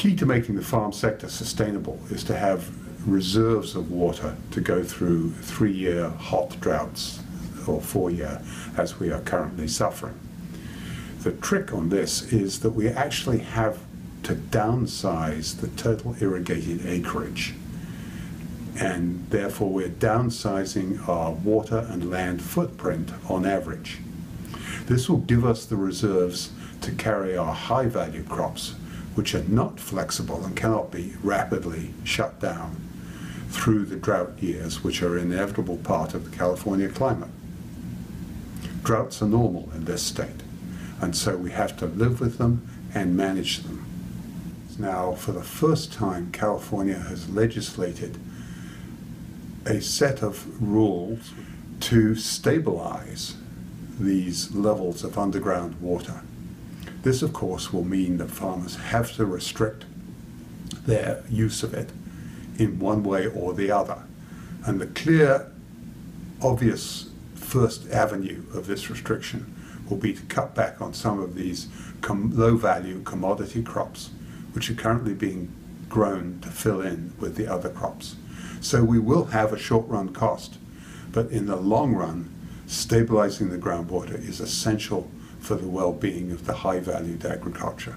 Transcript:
key to making the farm sector sustainable is to have reserves of water to go through three-year hot droughts or four-year as we are currently suffering. The trick on this is that we actually have to downsize the total irrigated acreage and therefore we're downsizing our water and land footprint on average. This will give us the reserves to carry our high value crops, which are not flexible and cannot be rapidly shut down through the drought years, which are an inevitable part of the California climate. Droughts are normal in this state, and so we have to live with them and manage them. Now, for the first time, California has legislated a set of rules to stabilize these levels of underground water. This, of course, will mean that farmers have to restrict their use of it in one way or the other. And the clear, obvious first avenue of this restriction will be to cut back on some of these low value commodity crops, which are currently being grown to fill in with the other crops. So we will have a short run cost, but in the long run, stabilizing the groundwater is essential for the well being of the high valued agriculture.